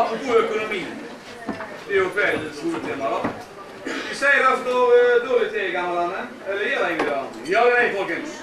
og god økonomi. Det er jo kveldens hovedtema. da. Vi sier det for dårlig til, gamle Eller gjør det egentlig det? er det, folkens.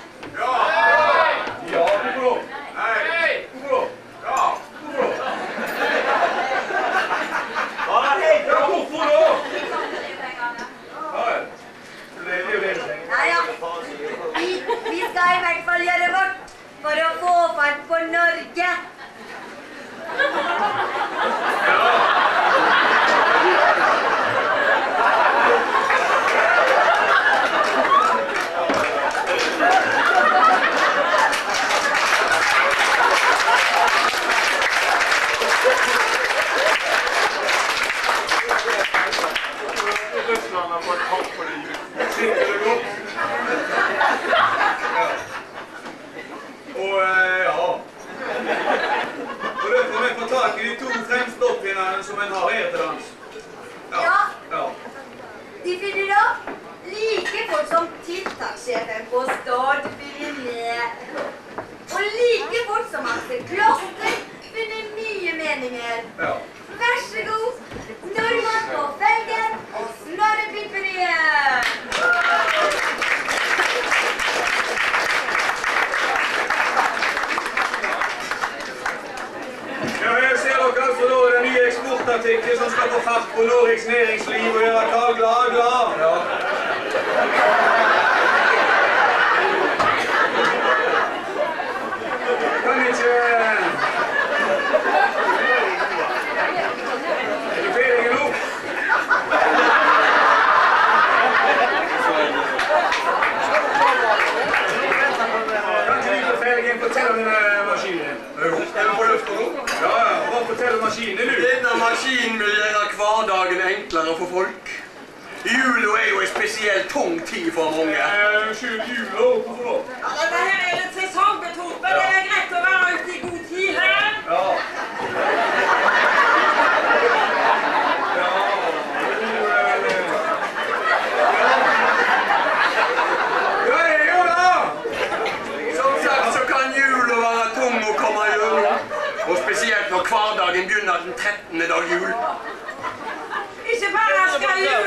de to fremste oppfinnerne som en har etter hans. Ja. ja. ja. De finner opp like fort som tiltakssjefen på Stad Pyrenee. Og like fort som Aksel Kloster finner nye meninger. Ja. på Noregs næringsliv og gjøre Karl glad og glad. Ja. Kan ikke hverdagen enklere for folk. Jula er jo en spesielt tung tid for mange. Eh, unnskyld, jula? Hvorfor da? Ja, dette her er litt sesongbetontet. Ja. Det er greit å være ute i god tid her. Ja. Og spesielt når hverdagen begynner den 13. dag jul. How are you?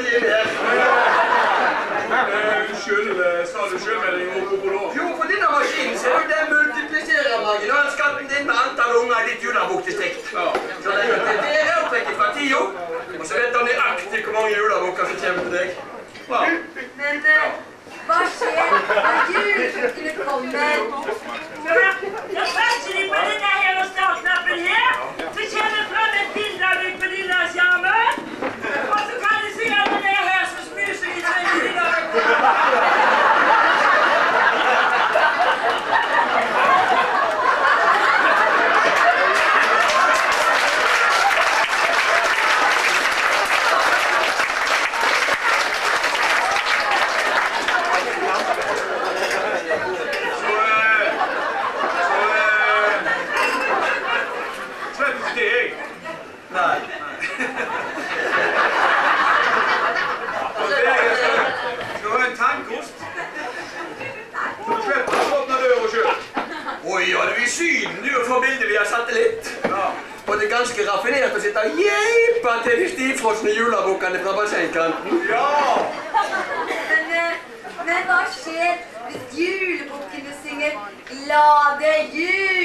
blir her. Unnskyld, eh, sa du sjømelding opp oppå nå? Jo, for denne maskinen ser du den multipliserer marginalskatten din med antall unger i ditt julebukdistrikt. Ja. Så det er der er trekket fra tida, og så vet han nøyaktig hvor mange julebukker som kommer til deg. Ja. Men eh, hva skjer når julefruktene kommer? utfrosne julebukkene fra bassengkanten. Ja! Men, eh, men hva skjer hvis julebukkene synger 'Glade jul'?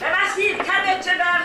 Teraz Hilka będzie na